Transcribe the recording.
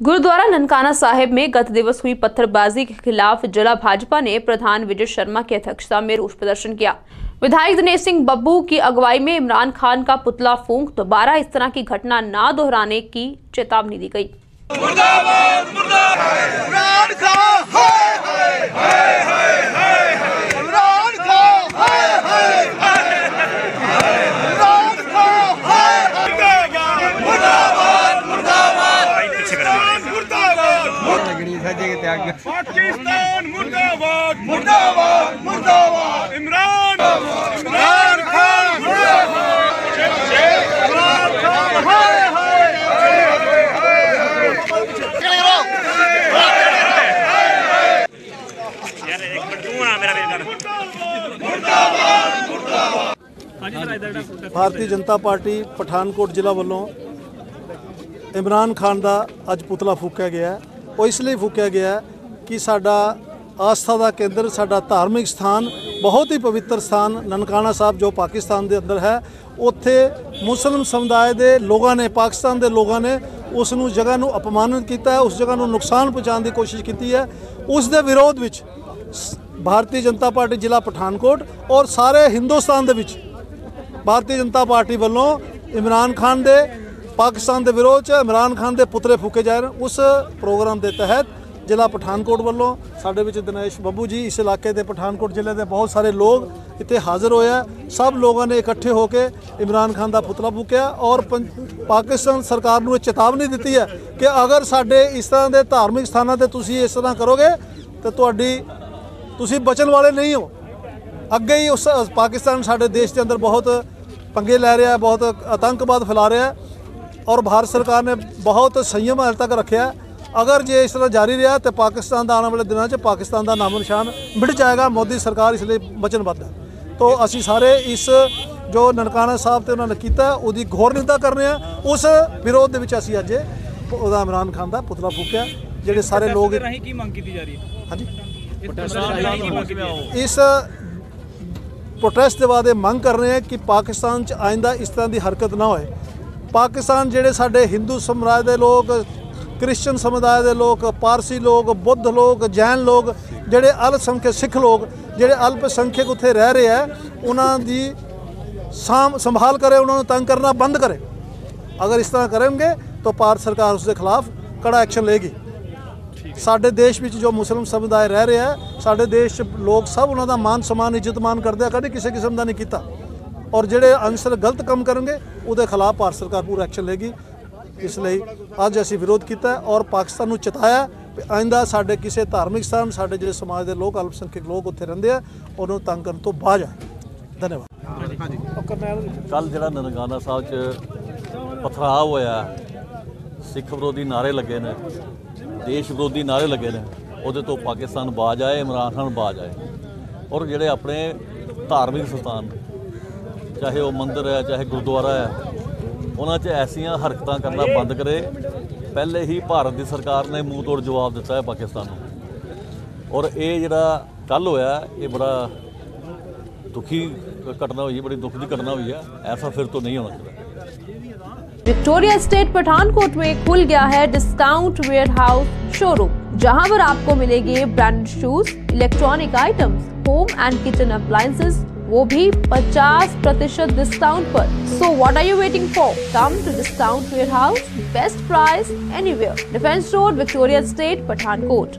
गुरुद्वारा ननकाना साहिब में गत दिवस हुई पत्थरबाजी के खिलाफ जिला भाजपा ने प्रधान विजय शर्मा की अध्यक्षता में रोष प्रदर्शन किया। विधायक दिनेश सिंह बब्बू की अगुवाई में इमरान खान का पुतला फूंक दोबारा इस तरह की घटना न दोहराने की चेतावनी दी गई। ਦੇ ਕੇ ਤਿਆਗ ਪਾਕਿਸਤਾਨ ਮੁਰਦਾਬਾਦ ਮੁਰਦਾਬਾਦ ਮੁਰਦਾਬਾਦ ਇਮਰਾਨ ਇਮਰਾਨ ਖਾਨ ਭਾਰਤੀ ਜਨਤਾ ਪਾਰਟੀ ਪਠਾਨਕੋਟ ਜ਼ਿਲ੍ਹਾ ਵੱਲੋਂ ਇਮਰਾਨ ਖਾਨ ਦਾ ਅੱਜ ਪੁਤਲਾ ਫੂਕਿਆ ਗਿਆ ਹੈ ਉਹ ਇਸ ਲਈ ਫੂਕਿਆ ਗਿਆ ਕਿ ਸਾਡਾ ਆਸਥਾ ਦਾ ਕੇਂਦਰ, ਸਾਡਾ ਧਾਰਮਿਕ ਸਥਾਨ ਬਹੁਤ ਹੀ ਪਵਿੱਤਰ ਸਥਾਨ ਨਨਕਾਣਾ ਸਾਹਿਬ, ਜੋ ਪਾਕਿਸਤਾਨ ਦੇ ਅੰਦਰ ਹੈ, ਉੱਥੇ ਮੁਸਲਮ ਸਮੁਦਾਇ ਦੇ ਲੋਕਾਂ ਨੇ, ਪਾਕਿਸਤਾਨ ਦੇ ਲੋਕਾਂ ਨੇ ਉਸ ਨੂੰ ਜਗ੍ਹਾ ਨੂੰ ਅਪਮਾਨਿਤ ਕੀਤਾ ਹੈ, ਉਸ ਜਗ੍ਹਾ ਨੂੰ ਨੁਕਸਾਨ ਪਹੁੰਚਾਉਣ ਦੀ ਕੋਸ਼ਿਸ਼ ਕੀਤੀ ਹੈ। ਉਸ ਦੇ ਵਿਰੋਧ ਵਿੱਚ ਸ- ਭਾਰਤੀ ਜਨਤਾ ਪਾਰਟੀ ਜ਼ਿਲ੍ਹਾ ਪਠਾਨਕੋਟ ਔਰ ਸਾਰੇ ਹਿੰਦੁਸਤਾਨ ਦੇ ਵਿੱਚ ਭਾਰਤੀ ਜਨਤਾ ਪਾਰਟੀ ਵੱਲੋਂ ਇਮਰਾਨ ਖਾਨ ਦੇ ਪਾਕਿਸਤਾਨ ਦੇ ਵਿਰੋਧ 'ਚ ਇਮਰਾਨ ਖਾਨ ਦੇ ਪੁਤਲੇ ਫੂਕੇ ਜਾ ਰਹੇ ਉਸ ਪ੍ਰੋਗਰਾਮ ਦੇ ਤਹਿਤ ਜ਼ਿਲ੍ਹਾ ਪਠਾਨਕੋਟ ਵੱਲੋਂ ਸਾਡੇ ਵਿੱਚ ਦਿਨੇਸ਼ ਬੱਬੂ ਜੀ, ਇਸ ਇਲਾਕੇ ਦੇ ਪਠਾਨਕੋਟ ਜ਼ਿਲ੍ਹੇ ਦੇ ਬਹੁਤ ਸਾਰੇ ਲੋਕ ਇੱਥੇ ਹਾਜ਼ਰ ਹੋਏ ਆ। ਸਭ ਲੋਕਾਂ ਨੇ ਇਕੱਠੇ ਹੋ ਕੇ ਇਮਰਾਨ ਖਾਨ ਦਾ ਪੁਤਲਾ ਫੂਕਿਆ ਔਰ ਪੰ- ਪਾਕਿਸਤਾਨ ਸਰਕਾਰ ਨੂੰ ਇਹ ਚੇਤਾਵਨੀ ਦਿੱਤੀ ਹੈ ਕਿ ਅਗਰ ਸਾਡੇ ਇਸ ਤਰ੍ਹਾਂ ਦੇ ਧਾਰਮਿਕ ਸਥਾਨਾਂ ਤੇ ਤੁਸੀਂ ਇਸ ਤਰ੍ਹਾਂ ਕਰੋਗੇ, ਤਾਂ ਤੁਹਾਡੀ, ਤੁਸੀਂ ਬਚਣ ਵਾਲੇ ਨਹੀਂ ਹੋ। ਅੱਗੇ ਹੀ ਉਸ, ਪਾਕਿਸਤਾਨ ਸਾਡੇ ਦੇਸ਼ ਦੇ ਅੰਦਰ ਬਹੁਤ ਪੰਗੇ ਲੈ ਰਿਹਾ ਹੈ, ਬਹੁਤ ਆਤੰਕਵਾਦ ਫੈਲਾ ਰਿਹਾ ਹੈ। ਔਰ ਭਾਰਤ ਸਰਕਾਰ ਨੇ ਬਹੁਤ ਸੰਯਮ ਹਾਲ ਤੱਕ ਰੱਖਿਆ। ਅਗਰ ਜੇ ਇਸ ਤਰ੍ਹਾਂ ਜਾਰੀ ਰਿਹਾ ਤੇ ਪਾਕਿਸਤਾਨ ਦਾ ਆਉਣ ਵਾਲੇ ਦਿਨਾਂ 'ਚ ਪਾਕਿਸਤਾਨ ਦਾ ਨਾਮੋ ਨਿਸ਼ਾਨ ਮਿਟ ਜਾਏਗਾ। ਮੋਦੀ ਸਰਕਾਰ ਇਸ ਲਈ ਵਚਨਬੱਧ ਹੈ। ਤੋਂ ਅਸੀਂ ਸਾਰੇ ਇਸ ਜੋ ਨਨਕਾਣਾ ਸਾਹਿਬ ਤੇ ਉਹਨਾਂ ਨੇ ਕੀਤਾ ਉਹਦੀ ਘੋਰ ਨਿੰਦਾ ਕਰ ਰਹੇ ਹਾਂ ਉਸ ਵਿਰੋਧ ਦੇ ਵਿੱਚ ਅਸੀਂ ਅੱਜ ਉਹਦਾ ਇਮਰਾਨ ਖਾਨ ਦਾ ਪੁਤਲਾ ਫੂਕਿਆ ਜਿਹੜੇ ਸਾਰੇ ਲੋਕ ਰਾਹੀਂ ਕੀ ਮੰਗ ਕੀਤੀ ਜਾ ਰਹੀ ਹੈ? ਹਾਂਜੀ। ਇਸ ਪ੍ਰੋਟੈਸਟ ਦੇ ਬਾਅਦ ਇਹ ਮੰਗ ਕਰ ਰਹੇ ਹਾਂ ਕਿ ਪਾਕਿਸਤਾਨ 'ਚ ਆਇੰਦਾ ਇਸ ਤਰ੍ਹਾਂ ਦੀ ਹਰਕਤ ਨਾ ਹੋਏ। ਪਾਕਿਸਤਾਨ ਜਿਹੜੇ ਸਾਡੇ ਹਿੰਦੂ ਸਮਰਾਜ ਦੇ ਲੋਕ ਕ੍ਰਿਸਚੀਅਨ ਸਮੁਦਾਇ ਦੇ ਲੋਕ, ਪਾਰਸੀ ਲੋਕ, ਬੁੱਧ ਲੋਕ, ਜੈਨ ਲੋਕ, ਜਿਹੜੇ ਅਲਪਸੰਖਿਅਕ ਸਿੱਖ ਲੋਕ, ਜਿਹੜੇ ਅਲਪਸੰਖਿਅਕ ਉੱਥੇ ਰਹਿ ਰਹੇ ਆ, ਉਹਨਾਂ ਦੀ ਸਾਂਭ ਸੰਭਾਲ ਕਰੇ, ਉਹਨਾਂ ਨੂੰ ਤੰਗ ਕਰਨਾ ਬੰਦ ਕਰੇ। ਅਗਰ ਇਸ ਤਰ੍ਹਾਂ ਕਰਨਗੇ, ਤਾਂ ਭਾਰਤ ਸਰਕਾਰ ਉਸ ਦੇ ਖਿਲਾਫ ਕੜਾ ਐਕਸ਼ਨ ਲਏਗੀ। ਸਾਡੇ ਦੇਸ਼ ਵਿੱਚ ਜੋ ਮੁਸਲਮ ਸਮੁਦਾਇ ਰਹਿ ਰਿਹਾ, ਸਾਡੇ ਦੇਸ਼ 'ਚ ਲੋਕ ਸਭ ਉਹਨਾਂ ਦਾ ਮਾਨ ਸਮਾਨ ਇੱਜ਼ਤ ਮਾਨ ਕਰਦੇ ਆ, ਕਦੇ ਕਿਸੇ ਕਿਸਮ ਦਾ ਨਹੀਂ ਕੀਤਾ। ਔਰ ਜਿਹੜੇ ਅਨਸਰ ਗਲਤ ਕੰਮ ਕਰਨਗੇ, ਉਹਦੇ ਖਿਲਾਫ ਭਾਰਤ ਸਰਕਾਰ ਪੂਰਾ ਐਕਸ਼ਨ ਲਏਗੀ। ਇਸ ਲਈ ਅੱਜ ਅਸੀਂ ਵਿਰੋਧ ਕੀਤਾ ਔਰ ਪਾਕਿਸਤਾਨ ਨੂੰ ਚਿਤਾਇਆ ਕਿ ਆਇੰਦਾ ਸਾਡੇ ਕਿਸੇ ਧਾਰਮਿਕ ਸਥਾਨ, ਸਾਡੇ ਜਿਹੜੇ ਸਮਾਜ ਦੇ ਲੋਕ, ਅਲਪਸੰਖਿਅਕ ਲੋਕ ਉੱਥੇ ਰਹਿੰਦੇ ਆ, ਉਹਨਾਂ ਨੂੰ ਤੰਗ ਕਰਨ ਤੋਂ ਬਾਜ ਆ। ਧੰਨਵਾਦ। ਕੱਲ ਜਿਹੜਾ ਨਨਕਾਣਾ ਸਾਹਿਬ 'ਚ ਪਥਰਾਅ ਹੋਇਆ, ਸਿੱਖ ਵਿਰੋਧੀ ਨਾਰੇ ਲੱਗੇ ਨੇ, ਦੇਸ਼ ਵਿਰੋਧੀ ਨਾਰੇ ਲੱਗੇ ਨੇ, ਉਹਦੇ ਤੋਂ ਪਾਕਿਸਤਾਨ ਬਾਜ ਆਏ, ਇਮਰਾਨ ਖਾਨ ਬਾਜ ਆਏ। ਔਰ ਜਿਹੜੇ ਆਪਣੇ ਧਾਰਮਿਕ ਸਥਾਨ ਚਾਹੇ ਉਹ ਮੰਦਿਰ ਹੈ ਚਾਹੇ ਗੁਰਦੁਆਰਾ ਹੈ ਉਹਨਾਂ 'ਚ ਐਸੀਆਂ ਹਰਕਤਾਂ ਕਰਨਾ ਬੰਦ ਕਰੇ ਪਹਿਲੇ ਹੀ ਭਾਰਤ ਦੀ ਸਰਕਾਰ ਨੇ ਮੂੰਹ ਤੋੜ ਜਵਾਬ ਦਿੱਤਾ ਹੈ ਪਾਕਿਸਤਾਨ ਨੂੰ ਔਰ ਇਹ ਜਿਹੜਾ ਕੱਲ ਹੋਇਆ ਇਹ ਬੜਾ ਦੁਖੀ ਘਟਨਾ ਹੋਈ ਹੈ ਬੜੀ ਦੁੱਖ ਦੀ ਘਟਨਾ ਹੋਈ ਹੈ ਐਸਾ ਫਿਰ ਤੋਂ ਨਹੀਂ ਹੋਣਾ ਚਾਹੀਦਾ विक्टोरिया स्टेट पठानकोट में खुल गया है डिस्काउंट वेयर हाउस शोरूम जहां पर आपको मिलेंगे branded shoes electronic items home and kitchen appliances वो भी 50 प्रतिशत डिस्काउंट पर so what are you waiting for come to discount warehouse best price anywhere defence road Victoria state Pathankot